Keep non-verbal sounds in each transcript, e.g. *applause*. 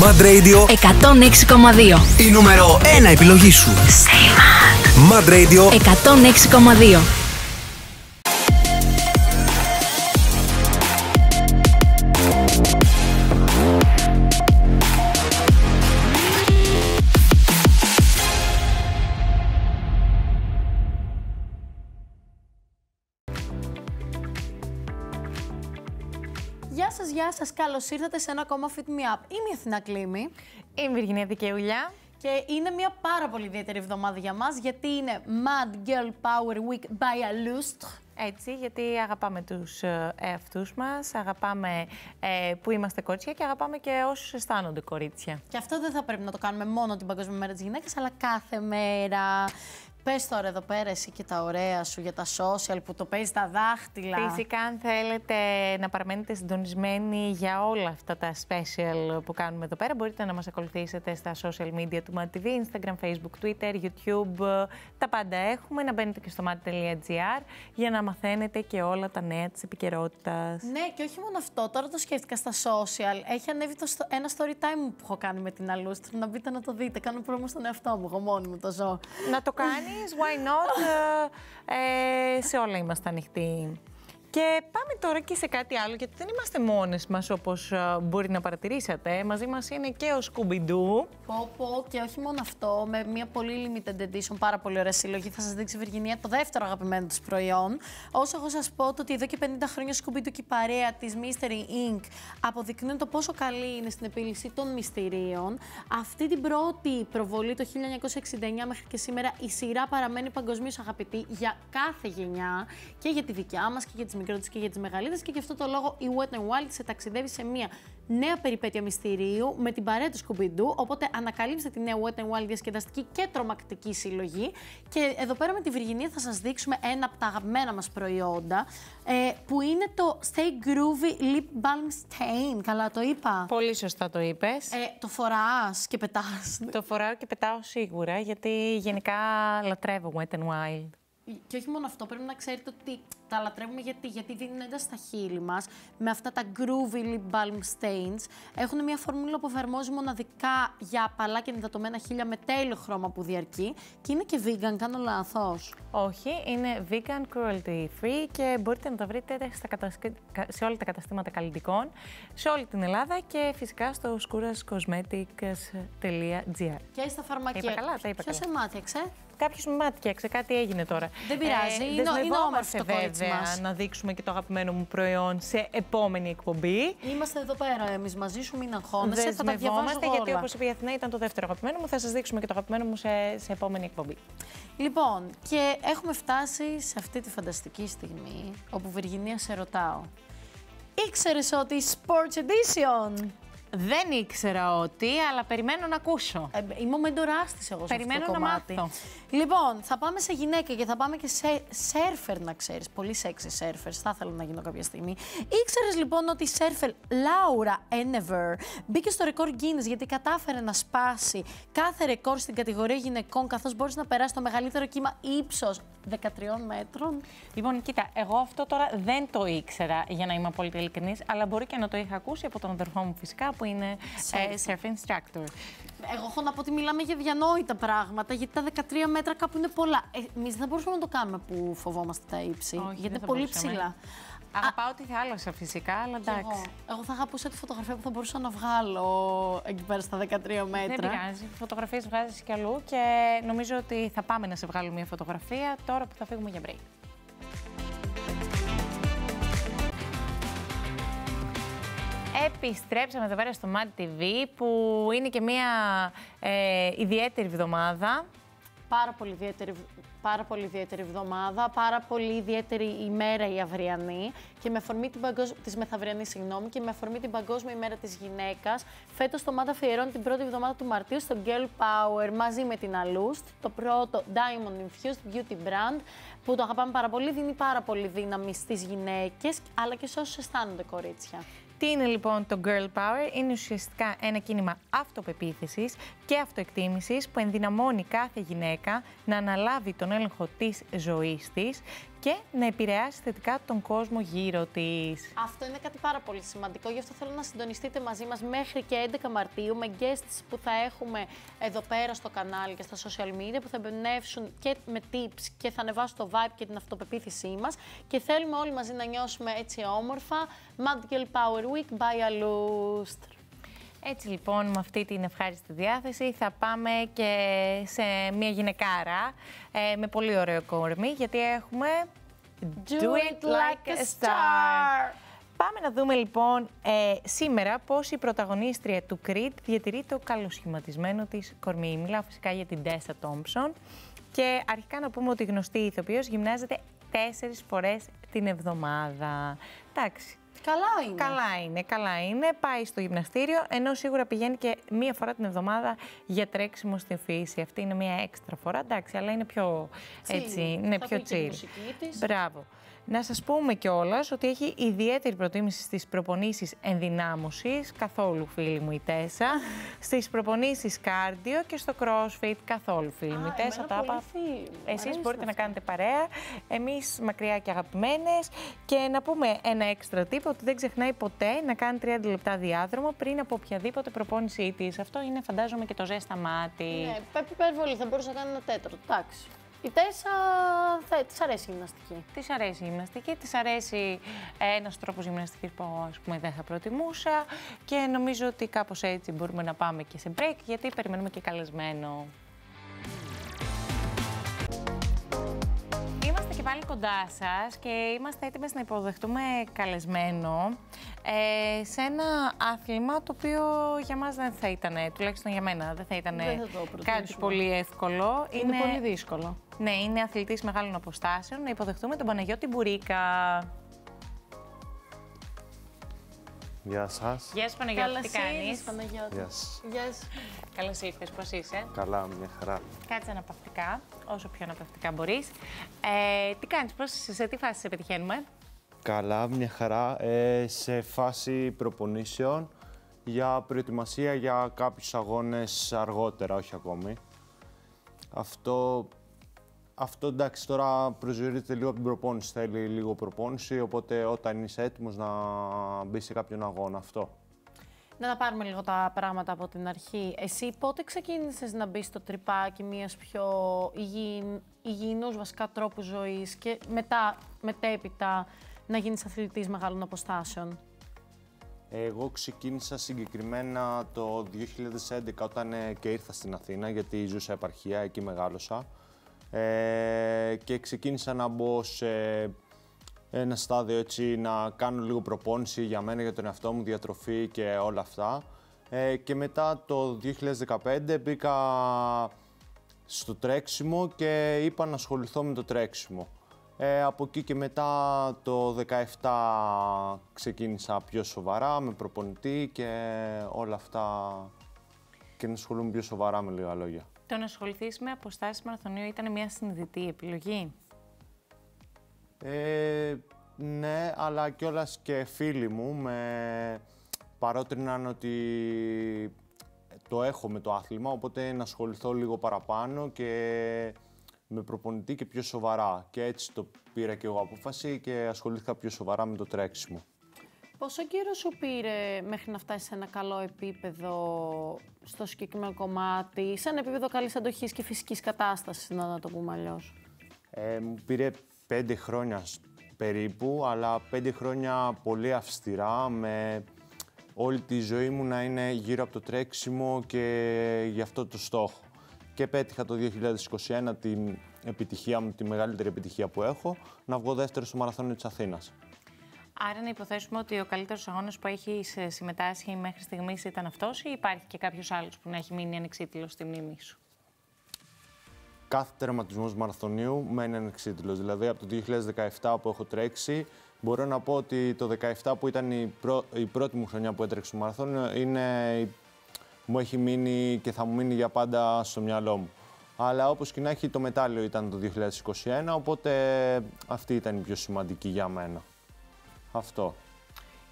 Mad Radio 106,2. η νούμερο 1 επιλογή σου. Mad Radio 106,2. Καλώς ήρθατε σε ένα ακόμα Fit Me Up. Είμαι η Αθηνά Κλήμη Είμαι η Βυργινία Δικαιούλια. και είναι μια πάρα πολύ ιδιαίτερη εβδομάδα για μας γιατί είναι Mad Girl Power Week by Alustre. Έτσι, γιατί αγαπάμε τους ε, εαυτούς μας, αγαπάμε ε, που είμαστε κορίτσια και αγαπάμε και όσους αισθάνονται κορίτσια. Και αυτό δεν θα πρέπει να το κάνουμε μόνο την Παγκόσμια Μέρα της Γυναίκας, αλλά κάθε μέρα. Πες τώρα εδώ πέρα εσύ και τα ωραία σου για τα social που το παίζεις τα δάχτυλα. Φυσικά, αν θέλετε να παραμένετε συντονισμένοι για όλα αυτά τα special που κάνουμε εδώ πέρα, μπορείτε να μας ακολουθήσετε στα social media του MAD TV, Instagram, Facebook, Twitter, YouTube. Τα πάντα έχουμε. Να μπαίνετε και στο mad.gr για να μαθαίνετε και όλα τα νέα της επικαιρότητας. Ναι, και όχι μόνο αυτό. Τώρα το σκέφτηκα στα social. Έχει ανέβει το, στο- ένα story time που έχω κάνει με την Αλούστρη. Να μπείτε να το δείτε. Κάνω πρόμο στον εαυτό μου. Εγώ μόνη μου το ζω. Να το κάνεις, why not, ε, ε, σε όλα είμαστε ανοιχτοί. Και πάμε τώρα και σε κάτι άλλο, γιατί δεν είμαστε μόνες μας όπως ε, μπορεί να παρατηρήσατε. Μαζί μας είναι και ο Scooby-Doo. Πω, πω, και όχι μόνο αυτό, με μια πολύ limited edition, πάρα πολύ ωραία συλλογή. Θα σας δείξει η Βυργινία το δεύτερο αγαπημένο της προϊόν. Όσο εγώ σας πω το ότι εδώ και 50 χρόνια Scooby-Doo και η παρέα της Mystery Inc. αποδεικνύουν το πόσο καλή είναι στην επίλυση των μυστηρίων. Αυτή την πρώτη προβολή το 1969 μέχρι και σήμερα η σειρά παραμένει παγκοσμίως αγαπητή για κάθε γενιά και για τη δικιά μας και για τις μικρότερε και για τις μεγαλύτερες. Και γι' αυτό το λόγο η Wet n Wild σε ταξιδεύει σε μια νέα περιπέτεια μυστηρίου με την παρέα του Scooby-Doo. Οπότε ανακαλύψτε τη νέα Wet n Wild διασκεδαστική και τρομακτική συλλογή. Και εδώ πέρα με τη Βυργινία θα σας δείξουμε ένα από τα αγαπημένα μας προϊόντα ε, που είναι το Stay Groovy Lip Balm Stain. Καλά το είπα; Πολύ σωστά το είπες. Ε, το φοράς και πετάς. Το φοράω και πετάω σίγουρα, γιατί γενικά λατρεύω Wet n Wild. Και όχι μόνο αυτό, πρέπει να ξέρετε ότι τα λατρεύουμε γιατί, γιατί δίνουν ένταση στα χείλη μας με αυτά τα groovy lip balm stains. Έχουν μια φορμούλα που εφαρμόζει μοναδικά για απαλά και ενυδατωμένα χείλια με τέλειο χρώμα που διαρκεί και είναι και vegan, κάνω λάθος. Όχι, είναι vegan, cruelty free και μπορείτε να τα βρείτε στα κατασκ- κα- σε όλα τα καταστήματα καλλιτικών, σε όλη την Ελλάδα και φυσικά στο skourascosmetics.gr. Και στα φαρμακεία. Τα είπα καλά, τα είπα Ποιος καλά. σε μάτιαξε; Κάποιος με μάτιαξε, κάτι έγινε τώρα. Δεν πειράζει, είναι- είναι δεσμευόμαστε όμορφος το κορίτσι βέβαια μας. να δείξουμε και το αγαπημένο μου προϊόν σε επόμενη εκπομπή. Είμαστε εδώ πέρα εμείς μαζί σου, μην αγχώνεσαι, θα τα διαβάζω Δεσμευόμαστε εγώ γιατί όλα. όπως είπε η Αθηνά ήταν το δεύτερο αγαπημένο μου, θα σας δείξουμε και το αγαπημένο μου σε, σε επόμενη εκπομπή. Λοιπόν, και έχουμε φτάσει σε αυτή τη φανταστική στιγμή όπου Βυργινία σε ρωτάω. Ήξερες ότι η Sports Edition Δεν ήξερα ότι, αλλά περιμένω να ακούσω. Ε, είμαι ο μεντοράς της εγώ σε Περιμένω αυτό το να κομμάτι. μάθω. Λοιπόν, θα πάμε σε γυναίκα και θα πάμε και σε σέρφερ να ξέρεις. Πολύ σεξι σέρφερ, θα ήθελα να γίνω κάποια στιγμή. Ήξερες λοιπόν ότι η σέρφερ Laura Enever μπήκε στο ρεκόρ Guinness γιατί κατάφερε να σπάσει κάθε ρεκόρ στην κατηγορία γυναικών καθώς μπορείς να περάσεις το μεγαλύτερο κύμα ύψος 13 μέτρων. Λοιπόν, κοίτα, εγώ αυτό τώρα δεν το ήξερα, για να είμαι απόλυτα ειλικρινής, αλλά μπορεί και να το είχα ακούσει από τον αδερφό μου φυσικά, που είναι ε, surf instructor. Εγώ έχω να πω ότι μιλάμε για διανόητα πράγματα, γιατί τα 13 μέτρα κάπου είναι πολλά. Ε, Εμείς δεν μπορούσαμε να το κάνουμε που φοβόμαστε τα ύψη, Όχι, γιατί δεν είναι θα πολύ μπορούσαμε. ψηλά. Αγαπάω τη θάλασσα φυσικά, αλλά Κι εντάξει. Εγώ, εγώ θα αγαπούσα τη φωτογραφία που θα μπορούσα να βγάλω εκεί πέρα στα 13 μέτρα. Δεν πειράζει. Φωτογραφίες βγάζεις κι αλλού και νομίζω ότι θα πάμε να σε βγάλουμε μια φωτογραφία τώρα που θα φύγουμε για break. Επιστρέψαμε εδώ πέρα στο Mad TV που είναι και μια ε, ιδιαίτερη εβδομάδα. Πάρα πολύ ιδιαίτερη, πάρα πολύ ιδιαίτερη εβδομάδα, πάρα πολύ ιδιαίτερη ημέρα η αυριανή και με αφορμή την παγκόσμια, της μεθαυριανής, συγγνώμη, και με αφορμή την Παγκόσμια ημέρα της γυναίκας, φέτος το ΜΑΤ αφιερώνει την πρώτη εβδομάδα του Μαρτίου στο Girl Power μαζί με την Alust, το πρώτο Diamond Infused Beauty Brand, που το αγαπάμε πάρα πολύ, δίνει πάρα πολύ δύναμη στις γυναίκες, αλλά και σε όσους αισθάνονται κορίτσια. Τι είναι λοιπόν το Girl Power, είναι ουσιαστικά ένα κίνημα αυτοπεποίθησης και αυτοεκτίμησης που ενδυναμώνει κάθε γυναίκα να αναλάβει τον έλεγχο της ζωής της και να επηρεάσει θετικά τον κόσμο γύρω της. Αυτό είναι κάτι πάρα πολύ σημαντικό, γι' αυτό θέλω να συντονιστείτε μαζί μας μέχρι και 11 Μαρτίου με guests που θα έχουμε εδώ πέρα στο κανάλι και στα social media που θα εμπνεύσουν και με tips και θα ανεβάσουν το vibe και την αυτοπεποίθησή μας και θέλουμε όλοι μαζί να νιώσουμε έτσι όμορφα Mad Girl Power Week by Alustre. Έτσι λοιπόν με αυτή την ευχάριστη διάθεση θα πάμε και σε μια γυναικάρα ε, με πολύ ωραίο κορμί γιατί έχουμε Do it like a star. Πάμε να δούμε λοιπόν ε, σήμερα πώς η πρωταγωνίστρια του Creed διατηρεί το καλοσχηματισμένο της κορμί. Μιλάω φυσικά για την Tessa Thompson και αρχικά να πούμε ότι η γνωστή ηθοποιός γυμνάζεται τέσσερις φορές την εβδομάδα. Εντάξει, Καλά είναι. Καλά είναι, καλά είναι. Πάει στο γυμναστήριο, ενώ σίγουρα πηγαίνει και μία φορά την εβδομάδα για τρέξιμο στη φύση. Αυτή είναι μία έξτρα φορά, εντάξει, αλλά είναι πιο, έτσι, είναι Θα πιο ακούει και τη chill. μουσική της. Μπράβο. Να σας πούμε κιόλας ότι έχει ιδιαίτερη προτίμηση στις προπονήσεις ενδυνάμωσης, καθόλου φίλη μου η Τέσσα, στις προπονήσεις κάρντιο και στο crossfit, καθόλου φίλη μου η Α, Τέσσα. εμένα Τα πολύ είπα. φίλη μου. Εσείς Αρέσει μπορείτε να αυτό. κάνετε παρέα, εμείς μακριά και αγαπημένες και να πούμε ένα έξτρα τύπο ότι δεν ξεχνάει ποτέ να κάνει 30 λεπτά διάδρομο πριν από οποιαδήποτε προπόνησή της. Αυτό είναι φαντάζομαι και το ζέστα μάτι. Ναι, π- υπερβολή, θα μπορούσε να κάνει ένα τέταρτο. Εντάξει. Η Τέσσα θα, της αρέσει η γυμναστική. Της αρέσει η γυμναστική, της αρέσει ένας τρόπος γυμναστικής που ας πούμε, δεν θα προτιμούσα και νομίζω ότι κάπως έτσι μπορούμε να πάμε και σε break γιατί περιμένουμε και καλεσμένο. Πάλι κοντά σας και είμαστε έτοιμες να υποδεχτούμε καλεσμένο ε, σε ένα άθλημα το οποίο για μας δεν θα ήταν, τουλάχιστον για μένα, δεν θα ήταν Δεν θα το κάτι προτιμήσουμε. πολύ εύκολο. Είναι, πολύ δύσκολο. Ναι, είναι αθλητής μεγάλων αποστάσεων. Να υποδεχτούμε τον Παναγιώτη Μπουρίκα. Γεια σας. Γεια σου Παναγιώτη, Καλώς τι κάνεις; ήρθες, Παναγιώτη. Γεια σας. Γεια σου. Καλώς ήρθες, πώς είσαι; Καλά, μια χαρά. Κάτσε αναπαυτικά, όσο πιο αναπαυτικά μπορείς. Ε, τι κάνεις, πώς, σε τι φάση σε πετυχαίνουμε; Καλά, μια χαρά. Ε, σε φάση προπονήσεων για προετοιμασία για κάποιους αγώνες αργότερα, όχι ακόμη. Αυτό, αυτό εντάξει, τώρα προσδιορίζεται λίγο από την προπόνηση. Θέλει λίγο προπόνηση, οπότε όταν είσαι έτοιμος να μπεις σε κάποιον αγώνα, αυτό. Να τα πάρουμε λίγο τα πράγματα από την αρχή. Εσύ πότε ξεκίνησες να μπεις στο τρυπάκι μιας πιο υγιειν, υγιεινούς βασικά τρόπους ζωής και μετά, μετέπειτα, να γίνεις αθλητής μεγάλων αποστάσεων; Εγώ ξεκίνησα συγκεκριμένα το 2011 όταν ε, και ήρθα στην Αθήνα γιατί ζούσα επαρχία, εκεί μεγάλωσα ε, και ξεκίνησα να μπω σε ένα στάδιο έτσι να κάνω λίγο προπόνηση για μένα, για τον εαυτό μου, διατροφή και όλα αυτά ε, και μετά το 2015 μπήκα στο τρέξιμο και είπα να ασχοληθώ με το τρέξιμο. Ε, από εκεί και μετά το 17 ξεκίνησα πιο σοβαρά με προπονητή και όλα αυτά και να ασχολούμαι πιο σοβαρά με λίγα λόγια. Το να ασχοληθείς με αποστάσεις μαραθωνίου ήταν μια συνειδητή επιλογή; Ε, ναι, αλλά κιόλας και φίλοι μου με παρότριναν ότι το έχω με το άθλημα, οπότε να ασχοληθώ λίγο παραπάνω και με προπονητή και πιο σοβαρά. Και έτσι το πήρα και εγώ απόφαση και ασχολήθηκα πιο σοβαρά με το τρέξιμο. Πόσο καιρό σου πήρε μέχρι να φτάσεις σε ένα καλό επίπεδο στο συγκεκριμένο κομμάτι, σε ένα επίπεδο καλής αντοχής και φυσικής κατάστασης, να το πούμε αλλιώς; Ε, μου πήρε πέντε χρόνια σ- περίπου, αλλά πέντε χρόνια πολύ αυστηρά, με όλη τη ζωή μου να είναι γύρω από το τρέξιμο και γι' αυτό το στόχο. Και πέτυχα το 2021 την επιτυχία μου, τη μεγαλύτερη επιτυχία που έχω, να βγω δεύτερο στο μαραθώνιο της Αθήνας. Άρα να υποθέσουμε ότι ο καλύτερος αγώνας που έχει συμμετάσχει μέχρι στιγμής ήταν αυτός ή υπάρχει και κάποιος άλλος που να έχει μείνει ανεξίτηλος στη μνήμη σου; κάθε τερματισμός μαραθωνίου μένει ανεξίτηλος. Δηλαδή από το 2017 που έχω τρέξει, μπορώ να πω ότι το 2017 που ήταν η, πρω- η πρώτη μου χρονιά που έτρεξε στο μαραθώνιο, είναι, η- μου έχει μείνει και θα μου μείνει για πάντα στο μυαλό μου. Αλλά όπως και να έχει, το μετάλλιο ήταν το 2021, οπότε αυτή ήταν η πιο σημαντική για μένα. Αυτό.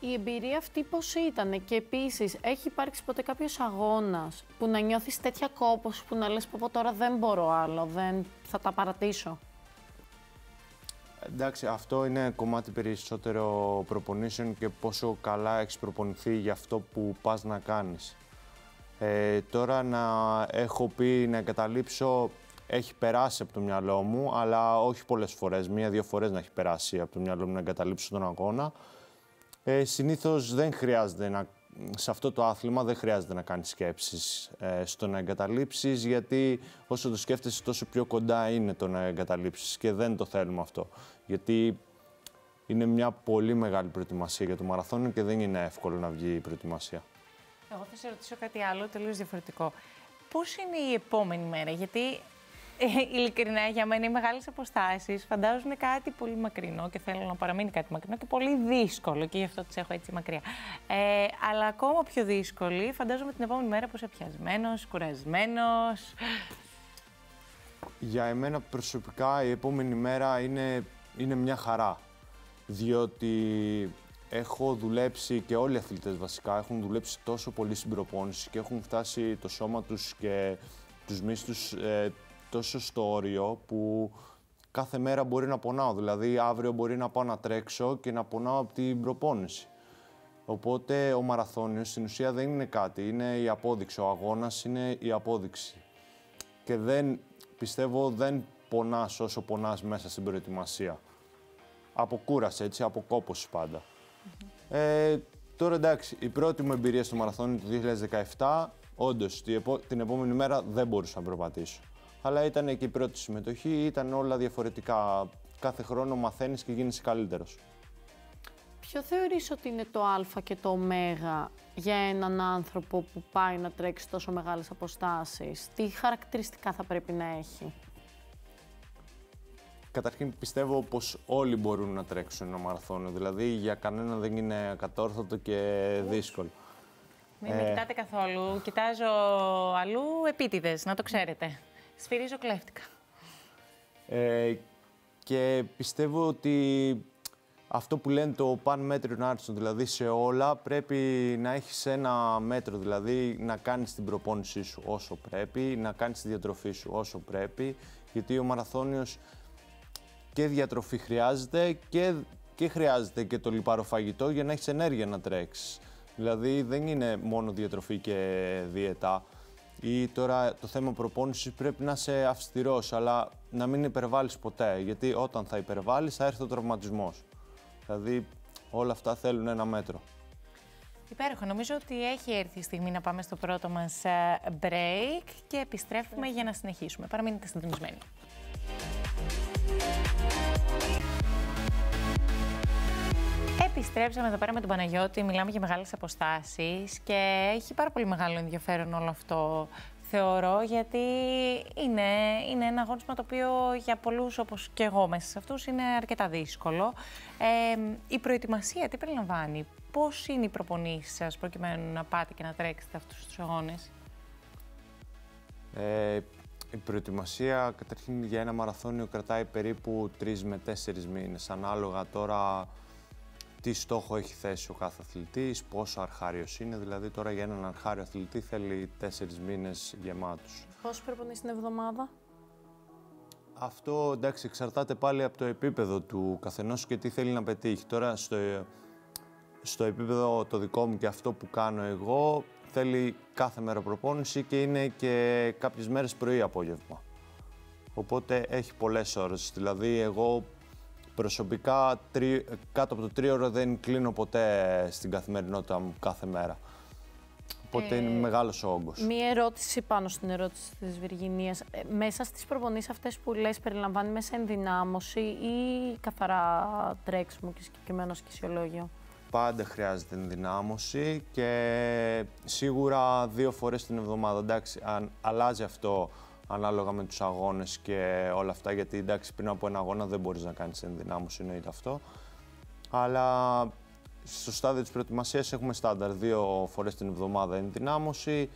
Η εμπειρία αυτή πώς ήταν και επίσης έχει υπάρξει ποτέ κάποιος αγώνας που να νιώθεις τέτοια κόπος που να λες πω πω τώρα δεν μπορώ άλλο, δεν θα τα παρατήσω. Ε, Εντάξει, αυτό είναι κομμάτι περισσότερο προπονήσεων και πόσο καλά έχεις προπονηθεί για αυτό που πας να κάνεις. Ε, τώρα να έχω πει να εγκαταλείψω έχει περάσει από το μυαλό μου, αλλά όχι πολλές φορές, μία-δύο φορές να έχει περάσει από το μυαλό μου να εγκαταλείψω τον αγώνα. Ε, συνήθως δεν χρειάζεται να, σε αυτό το άθλημα δεν χρειάζεται να κάνεις σκέψεις ε, στο να εγκαταλείψεις, γιατί όσο το σκέφτεσαι τόσο πιο κοντά είναι το να εγκαταλείψεις και δεν το θέλουμε αυτό. Γιατί είναι μια πολύ μεγάλη προετοιμασία για το μαραθώνιο και δεν είναι εύκολο να βγει η προετοιμασία. Εγώ θα σε ρωτήσω κάτι άλλο τελείως διαφορετικό. Πώς είναι η επόμενη μέρα, γιατί ε, ειλικρινά για μένα οι μεγάλες αποστάσεις φαντάζομαι κάτι πολύ μακρινό και θέλω να παραμείνει κάτι μακρινό και πολύ δύσκολο και γι' αυτό τις έχω έτσι μακριά. Ε, αλλά ακόμα πιο δύσκολη φαντάζομαι την επόμενη μέρα που είσαι πιασμένος, κουρασμένος. Για εμένα προσωπικά η επόμενη μέρα είναι, είναι μια χαρά. Διότι έχω δουλέψει και όλοι οι αθλητές βασικά έχουν δουλέψει τόσο πολύ στην προπόνηση και έχουν φτάσει το σώμα τους και τους μύστους ε, τόσο στο όριο που κάθε μέρα μπορεί να πονάω. Δηλαδή, αύριο μπορεί να πάω να τρέξω και να πονάω από την προπόνηση. Οπότε ο μαραθώνιος στην ουσία δεν είναι κάτι, είναι η απόδειξη. Ο αγώνας είναι η απόδειξη. Και δεν, πιστεύω, δεν πονάς όσο πονάς μέσα στην προετοιμασία. Από κούραση, έτσι, από κόπωση πάντα. Ε, τώρα εντάξει, η πρώτη μου εμπειρία στο μαραθώνιο του 2017, όντως την επόμενη μέρα δεν μπορούσα να προπατήσω αλλά ήταν και η πρώτη συμμετοχή, ήταν όλα διαφορετικά. Κάθε χρόνο μαθαίνεις και γίνεις καλύτερος. Ποιο θεωρείς ότι είναι το α και το ω για έναν άνθρωπο που πάει να τρέξει τόσο μεγάλες αποστάσεις; Τι χαρακτηριστικά θα πρέπει να έχει; Καταρχήν πιστεύω πως όλοι μπορούν να τρέξουν ένα μαραθώνιο. Δηλαδή για κανένα δεν είναι κατόρθωτο και δύσκολο. Μην με κοιτάτε καθόλου. Κοιτάζω αλλού επίτηδες, να το ξέρετε. Σφυρίζω κλέφτηκα. Ε, και πιστεύω ότι αυτό που λένε το πανμέτριον άρτιστο, δηλαδή σε όλα πρέπει να έχεις ένα μέτρο, δηλαδή να κάνεις την προπόνησή σου όσο πρέπει, να κάνεις τη διατροφή σου όσο πρέπει, γιατί ο μαραθώνιος και διατροφή χρειάζεται και, και χρειάζεται και το λιπαρό φαγητό για να έχεις ενέργεια να τρέξεις. Δηλαδή δεν είναι μόνο διατροφή και δίαιτα ή τώρα το θέμα προπόνησης πρέπει να είσαι αυστηρός, αλλά να μην υπερβάλλεις ποτέ, γιατί όταν θα υπερβάλλεις θα έρθει ο τραυματισμός. Δηλαδή όλα αυτά θέλουν ένα μέτρο. Υπέροχο. Νομίζω ότι έχει έρθει η στιγμή να πάμε στο πρώτο μας ε, break και επιστρέφουμε για να συνεχίσουμε. Παραμείνετε συντονισμένοι. Επιστρέψαμε εδώ πέρα με τον Παναγιώτη, μιλάμε για μεγάλες αποστάσεις και έχει πάρα πολύ μεγάλο ενδιαφέρον όλο αυτό θεωρώ, γιατί είναι, είναι ένα αγώνισμα το οποίο για πολλούς όπως και εγώ μέσα σε αυτούς είναι αρκετά δύσκολο. Ε, η προετοιμασία τι περιλαμβάνει, πώς είναι οι προπονήσεις σας προκειμένου να πάτε και να τρέξετε αυτούς τους αγώνες; Ε, η προετοιμασία καταρχήν για ένα μαραθώνιο κρατάει περίπου τρεις με τέσσερις μήνες, ανάλογα τώρα τι στόχο έχει θέσει ο κάθε αθλητής, πόσο αρχάριος είναι. Δηλαδή, τώρα για έναν αρχάριο αθλητή θέλει τέσσερις μήνες γεμάτους. Πόσο προπονεί την εβδομάδα, Αυτό εντάξει, εξαρτάται πάλι από το επίπεδο του καθενός και τι θέλει να πετύχει. Τώρα, στο, στο επίπεδο το δικό μου και αυτό που κάνω εγώ, θέλει κάθε μέρα προπόνηση και είναι και κάποιες μέρες πρωί-απόγευμα. Οπότε έχει πολλές ώρες. Δηλαδή, εγώ Προσωπικά, τρι, κάτω από το τρίωρο δεν κλείνω ποτέ στην καθημερινότητα μου κάθε μέρα. Οπότε ε, είναι μεγάλος ο όγκος. Μία ερώτηση πάνω στην ερώτηση της Βυργινία. Ε, μέσα στις προπονεί αυτές που λες, περιλαμβάνει μέσα ενδυνάμωση ή καθαρά τρέξιμο και συγκεκριμένο σκησιολόγιο; Πάντα χρειάζεται ενδυνάμωση και σίγουρα δύο φορές την εβδομάδα. Εντάξει, αν αλλάζει αυτό ανάλογα με τους αγώνες και όλα αυτά, γιατί εντάξει πριν από ένα αγώνα δεν μπορείς να κάνεις ενδυνάμωση, εννοείται αυτό. Αλλά στο στάδιο της προετοιμασίας έχουμε στάνταρ δύο φορές την εβδομάδα ενδυνάμωση,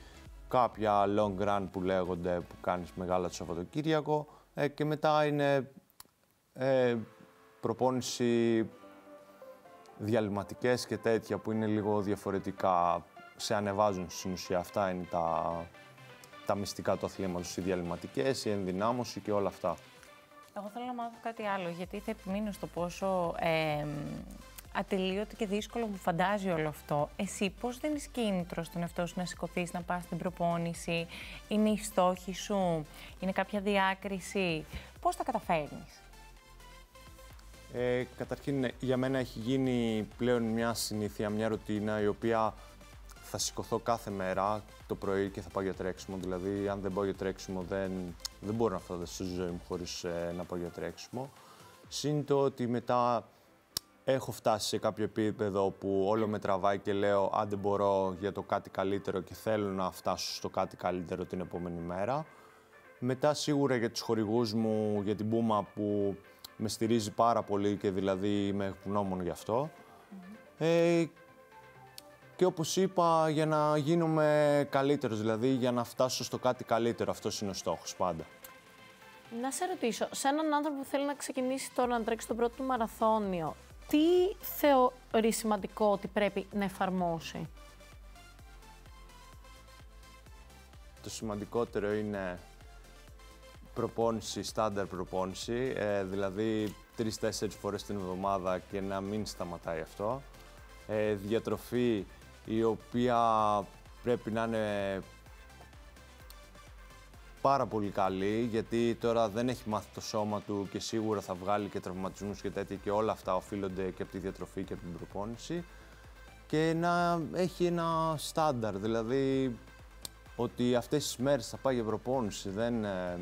κάποια long run που λέγονται που κάνεις μεγάλα το Σαββατοκύριακο ε, και μετά είναι ε, προπόνηση διαλυματικές και τέτοια που είναι λίγο διαφορετικά, σε ανεβάζουν στην ουσία. Αυτά είναι τα, τα μυστικά τους αθλήματος, οι διαλυματικές, η ενδυνάμωση και όλα αυτά. Εγώ θέλω να μάθω κάτι άλλο, γιατί θα επιμείνω στο πόσο ε, ατελείωτο και δύσκολο μου φαντάζει όλο αυτό. Εσύ πώς δεν είσαι κίνητρος στον εαυτό σου να σηκωθείς, να πας στην προπόνηση, είναι οι στόχοι σου, είναι κάποια διάκριση; Πώς τα καταφέρνεις; Ε, καταρχήν, ναι, για μένα έχει γίνει πλέον μια συνήθεια, μια ρουτίνα η οποία θα σηκωθώ κάθε μέρα το πρωί και θα πάω για τρέξιμο. Δηλαδή, αν δεν πάω για τρέξιμο, δεν, δεν μπορώ να φανταστώ στη ζωή μου χωρίς ε, να πάω για τρέξιμο. Συν το ότι μετά έχω φτάσει σε κάποιο επίπεδο που όλο με τραβάει και λέω αν δεν μπορώ για το κάτι καλύτερο και θέλω να φτάσω στο κάτι καλύτερο την επόμενη μέρα. Μετά σίγουρα για τους χορηγούς μου, για την Μπούμα που με στηρίζει πάρα πολύ και δηλαδή είμαι ευγνώμων γι' αυτό. Ε, και όπως είπα, για να γίνομαι καλύτερος, δηλαδή για να φτάσω στο κάτι καλύτερο. Αυτός είναι ο στόχος πάντα. Να σε ρωτήσω, σε έναν άνθρωπο που θέλει να ξεκινήσει τώρα να τρέξει τον πρώτο του μαραθώνιο, τι θεωρείς σημαντικό ότι πρέπει να εφαρμόσει; Το σημαντικότερο είναι προπόνηση, στάνταρ προπόνηση, ε, δηλαδή τρεις-τέσσερις φορές την εβδομάδα και να μην σταματάει αυτό. Ε, διατροφή η οποία πρέπει να είναι πάρα πολύ καλή, γιατί τώρα δεν έχει μάθει το σώμα του και σίγουρα θα βγάλει και τραυματισμούς και τέτοια και όλα αυτά οφείλονται και από τη διατροφή και από την προπόνηση. Και να έχει ένα στάνταρ, δηλαδή ότι αυτές τις μέρες θα πάει για προπόνηση, δεν, ε,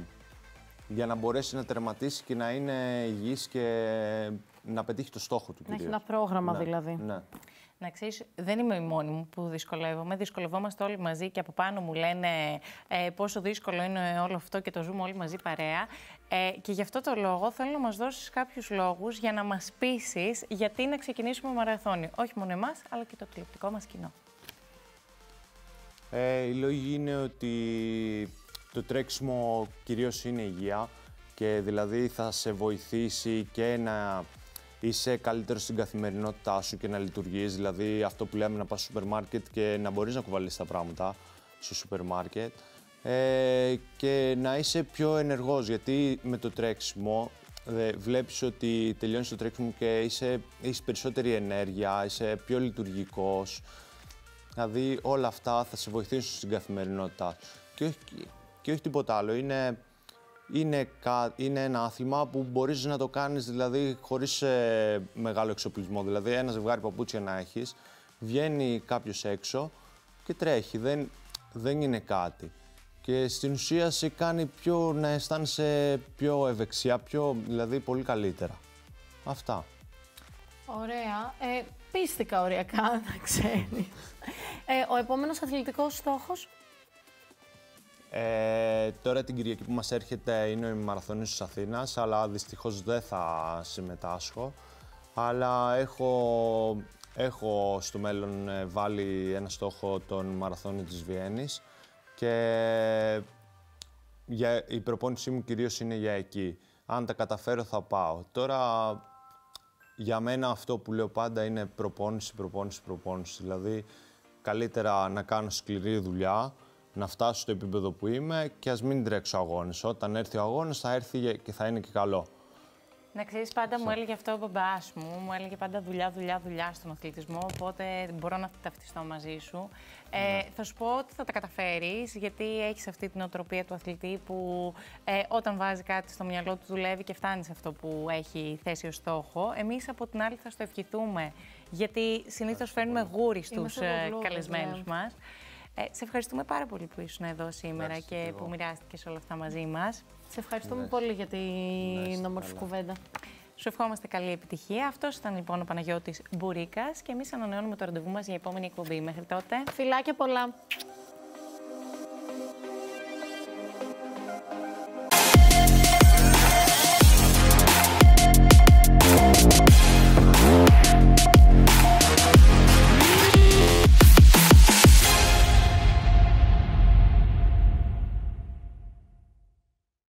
για να μπορέσει να τερματίσει και να είναι υγιής και να πετύχει το στόχο του Να έχει κυρίως. ένα πρόγραμμα Ναι, δηλαδή. Ναι. Να ξέρεις, δεν είμαι η μόνη μου που δυσκολεύομαι. Δυσκολευόμαστε όλοι μαζί και από πάνω μου λένε ε, πόσο δύσκολο είναι όλο αυτό και το ζούμε όλοι μαζί παρέα. Ε, και γι' αυτό το λόγο θέλω να μας δώσεις κάποιους λόγους για να μας πείσεις γιατί να ξεκινήσουμε μαραθώνιο. Όχι μόνο εμάς, αλλά και το τηλεοπτικό μας κοινό. Ε, η λόγη είναι ότι το τρέξιμο κυρίως είναι υγεία και δηλαδή θα σε βοηθήσει και να είσαι καλύτερος στην καθημερινότητά σου και να λειτουργείς, δηλαδή αυτό που λέμε να πας στο σούπερ μάρκετ και να μπορείς να κουβαλείς τα πράγματα στο σούπερ μάρκετ ε, και να είσαι πιο ενεργός, γιατί με το τρέξιμο ε, βλέπεις ότι τελειώνεις το τρέξιμο και είσαι, έχεις περισσότερη ενέργεια, είσαι πιο λειτουργικός, Δηλαδή όλα αυτά θα σε βοηθήσουν στην καθημερινότητά σου. Και όχι, και όχι τίποτα άλλο. Είναι, είναι, κα- είναι ένα άθλημα που μπορείς να το κάνεις δηλαδή χωρίς ε, μεγάλο εξοπλισμό. Δηλαδή ένα ζευγάρι παπούτσια να έχεις, βγαίνει κάποιος έξω και τρέχει. Δεν, δεν είναι κάτι. Και στην ουσία σε κάνει πιο, να αισθάνεσαι πιο ευεξιά, πιο, δηλαδή πολύ καλύτερα. Αυτά. Ωραία. Ε, πίστηκα οριακά, *laughs* να ξέρεις. Ε, ο επόμενος αθλητικός στόχος; Ε, τώρα την Κυριακή που μας έρχεται είναι η Μαραθώνιος της Αθήνας, αλλά δυστυχώς δεν θα συμμετάσχω. Αλλά έχω, έχω στο μέλλον ε, βάλει ένα στόχο τον Μαραθώνιο της Βιέννης και για, η προπόνησή μου κυρίως είναι για εκεί. Αν τα καταφέρω θα πάω. Τώρα για μένα αυτό που λέω πάντα είναι προπόνηση, προπόνηση, προπόνηση. Δηλαδή, καλύτερα να κάνω σκληρή δουλειά, να φτάσω στο επίπεδο που είμαι και ας μην τρέξω αγώνες. Όταν έρθει ο αγώνας θα έρθει και θα είναι και καλό. Να ξέρεις, πάντα μου έλεγε αυτό ο μπαμπάς μου. Μου έλεγε πάντα δουλειά, δουλειά, δουλειά στον αθλητισμό. Οπότε μπορώ να ταυτιστώ μαζί σου. Ε, θα σου πω ότι θα τα καταφέρεις, γιατί έχεις αυτή την οτροπία του αθλητή που ε, όταν βάζει κάτι στο μυαλό του δουλεύει και φτάνει σε αυτό που έχει θέσει ως στόχο. Εμείς από την άλλη θα στο ευχηθούμε, γιατί συνήθως φέρνουμε γούρι στους Είμαστε γουρλούδες, καλεσμένους ναι. μας. Ε, σε ευχαριστούμε πάρα πολύ που ήσουν εδώ σήμερα Ευχαριστώ και και εγώ. που μοιράστηκες όλα αυτά μαζί μας. Σε ευχαριστούμε Ναι. πολύ για την είστε όμορφη καλά. κουβέντα. Σου ευχόμαστε καλή επιτυχία. Αυτός ήταν λοιπόν ο Παναγιώτης Μπουρίκας και εμείς ανανεώνουμε το ραντεβού μας για επόμενη εκπομπή. Μέχρι τότε. Φιλάκια πολλά.